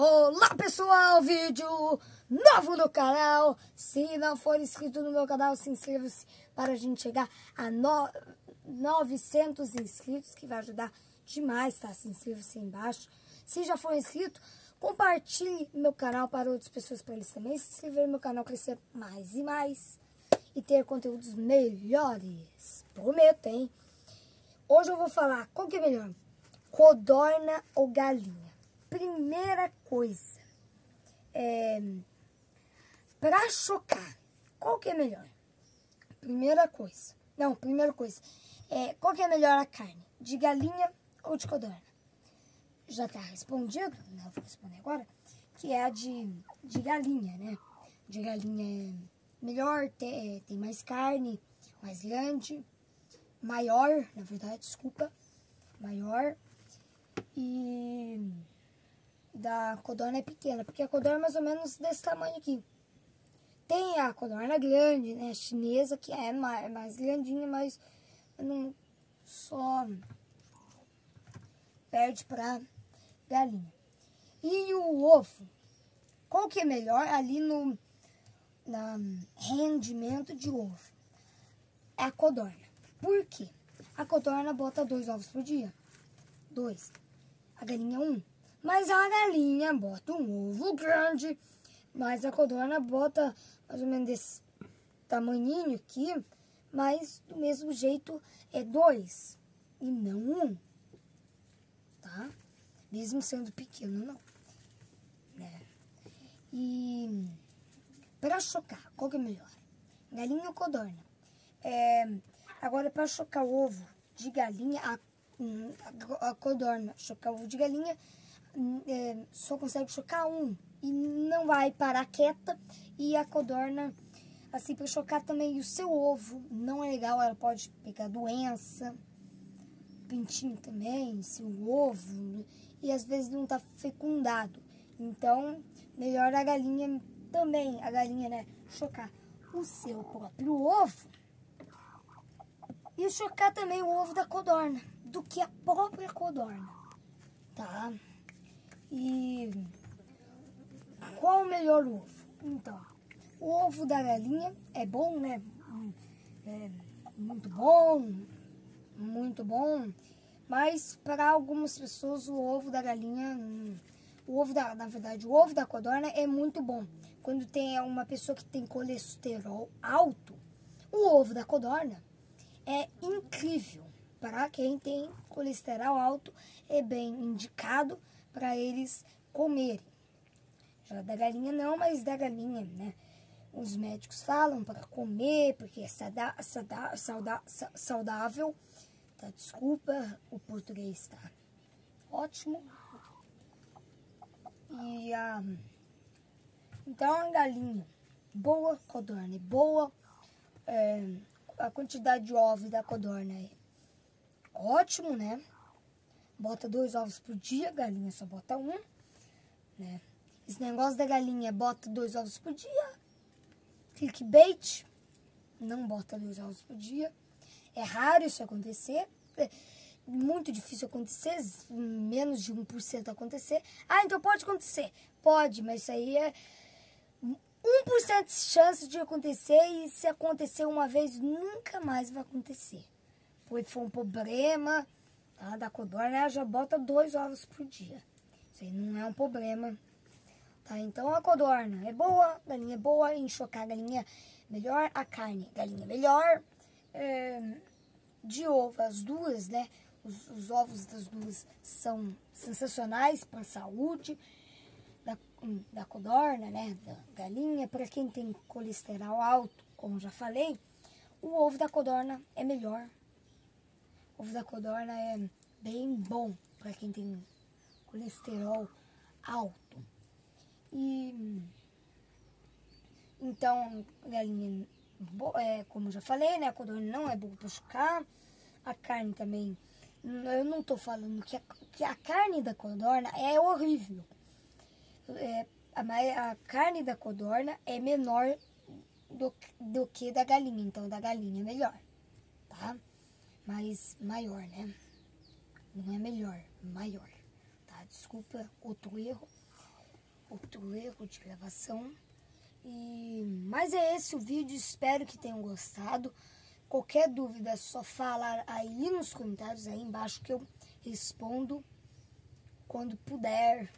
Olá pessoal, vídeo novo no canal. Se não for inscrito no meu canal, se inscreva-se para a gente chegar a no... 900 inscritos, que vai ajudar demais, tá? Se inscreva-se embaixo. Se já for inscrito, compartilhe meu canal para outras pessoas, para eles também se inscreverem no meu canal, crescer mais e mais. E ter conteúdos melhores. Prometo, hein? Hoje eu vou falar qual que é melhor, codorna ou galinha primeira coisa, é, para chocar, qual que é melhor? Primeira coisa, não, primeira coisa, é, qual que é melhor a carne, de galinha ou de codorna? Já tá respondido, não vou responder agora, que é a de, de galinha, né? De galinha é melhor, tem, é, tem mais carne, mais grande, maior, na verdade, desculpa, maior e da codorna é pequena, porque a codorna é mais ou menos desse tamanho aqui. Tem a codorna grande, né, chinesa, que é mais, mais grandinha, mas não só perde para galinha. E o ovo, qual que é melhor ali no na rendimento de ovo? É a codorna. Por quê? A codorna bota dois ovos por dia. Dois. A galinha um. Mas a galinha bota um ovo grande, mas a codorna bota mais ou menos desse tamanhinho aqui, mas do mesmo jeito é dois e não um, tá? Mesmo sendo pequeno, não. Né? E para chocar, qual que é melhor? Galinha ou codorna? É, agora, para chocar o ovo de galinha, a, a, a codorna chocar o ovo de galinha, é, só consegue chocar um e não vai parar quieta. E a codorna, assim, para chocar também o seu ovo não é legal, ela pode pegar doença, pintinho também, seu ovo, e às vezes não tá fecundado. Então, melhor a galinha também, a galinha, né, chocar o seu próprio ovo e chocar também o ovo da codorna, do que a própria codorna, tá? E qual o melhor ovo? Então, o ovo da galinha é bom, né? É muito bom, muito bom. Mas para algumas pessoas o ovo da galinha, o ovo da, na verdade, o ovo da codorna é muito bom. Quando tem uma pessoa que tem colesterol alto, o ovo da codorna é incrível. Para quem tem colesterol alto, é bem indicado para eles comerem. Já da galinha não, mas da galinha, né? Os médicos falam para comer, porque é saudável. Tá? Desculpa, o português tá ótimo. E a. Um, então a galinha, boa codorna, boa. É, a quantidade de ovos da codorna é ótimo, né? Bota dois ovos por dia, galinha só bota um, né? Esse negócio da galinha bota dois ovos por dia, clickbait, não bota dois ovos por dia. É raro isso acontecer, é muito difícil acontecer, menos de 1% acontecer. Ah, então pode acontecer? Pode, mas isso aí é 1% de chance de acontecer e se acontecer uma vez, nunca mais vai acontecer. Foi, foi um problema da codorna ela já bota dois ovos por dia. Isso aí não é um problema. Tá? Então a codorna é boa, galinha é boa, enxocar a galinha melhor, a carne, galinha melhor. É, de ovo, as duas, né? Os, os, ovos das duas são sensacionais para a saúde da, da codorna, né? Da galinha. Para quem tem colesterol alto, como já falei, o ovo da codorna é melhor ovo da codorna é bem bom para quem tem colesterol alto. E então, galinha, é, como já falei, né? A codorna não é boa para chocar. A carne também, eu não tô falando que a, que a carne da codorna é horrível. É, a, a carne da codorna é menor do, do que da galinha, então da galinha é melhor, tá? Mas maior, né? Não é melhor, maior, tá? Desculpa outro erro. outro erro de gravação. E, mas é esse o vídeo, espero que tenham gostado. Qualquer dúvida é só falar aí nos comentários aí embaixo que eu respondo quando puder,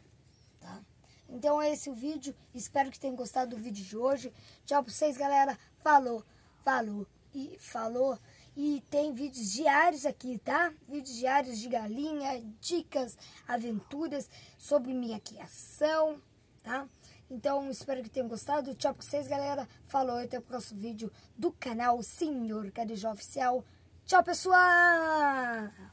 tá? Então é esse o vídeo, espero que tenham gostado do vídeo de hoje. Tchau pra vocês, galera. Falou, falou e falou. E tem vídeos diários aqui, tá? Vídeos diários de galinha, dicas, aventuras sobre minha criação, tá? Então, espero que tenham gostado. Tchau pra vocês, galera. Falou, até o próximo vídeo do canal Senhor Carijó Oficial. Tchau, pessoal!